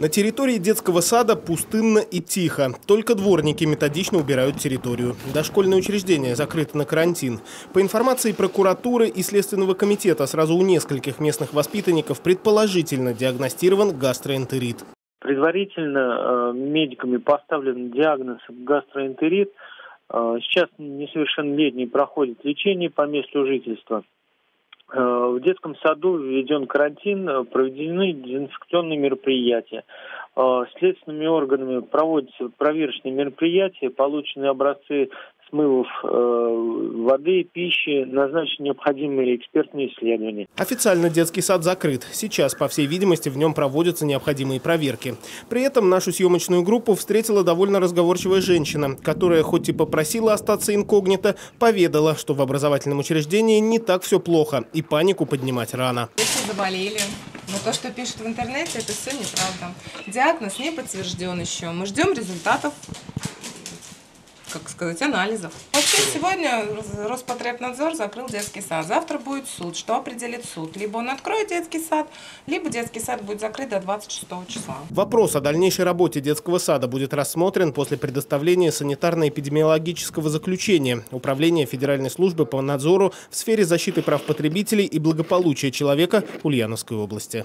На территории детского сада пустынно и тихо. Только дворники методично убирают территорию. Дошкольное учреждение закрыто на карантин. По информации прокуратуры и Следственного комитета, сразу у нескольких местных воспитанников предположительно диагностирован гастроэнтерит. Предварительно э, медиками поставлен диагноз гастроэнтерит. Э, сейчас несовершеннолетний проходит лечение по месту жительства. В детском саду введен карантин, э, проведены дезинфекционные мероприятия. Э, следственными органами проводятся проверочные мероприятия, получены образцы смывов э, воды, пищи, назначены необходимые экспертные исследования. Официально детский сад закрыт. Сейчас, по всей видимости, в нем проводятся необходимые проверки. При этом нашу съемочную группу встретила довольно разговорчивая женщина, которая хоть и попросила остаться инкогнито, поведала, что в образовательном учреждении не так все плохо и панику поднимать рано. Если заболели, но то, что пишут в интернете, это все неправда. Диагноз не подтвержден еще. Мы ждем результатов как сказать, анализов. Вообще сегодня Роспотребнадзор закрыл детский сад. Завтра будет суд. Что определит суд? Либо он откроет детский сад, либо детский сад будет закрыт до 26 числа. Вопрос о дальнейшей работе детского сада будет рассмотрен после предоставления санитарно-эпидемиологического заключения Управления Федеральной службы по надзору в сфере защиты прав потребителей и благополучия человека Ульяновской области.